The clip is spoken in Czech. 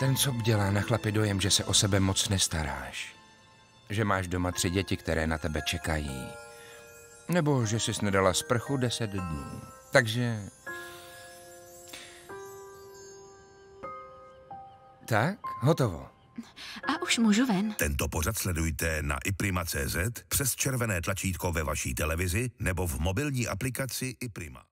Ten co dělá na chlapi dojem, že se o sebe moc nestaráš. Že máš doma tři děti, které na tebe čekají. Nebo že jsi nedala sprchu deset dnů. Takže... Tak, hotovo. A už můžu ven. Tento pořad sledujte na iprima.cz přes červené tlačítko ve vaší televizi nebo v mobilní aplikaci iPrima.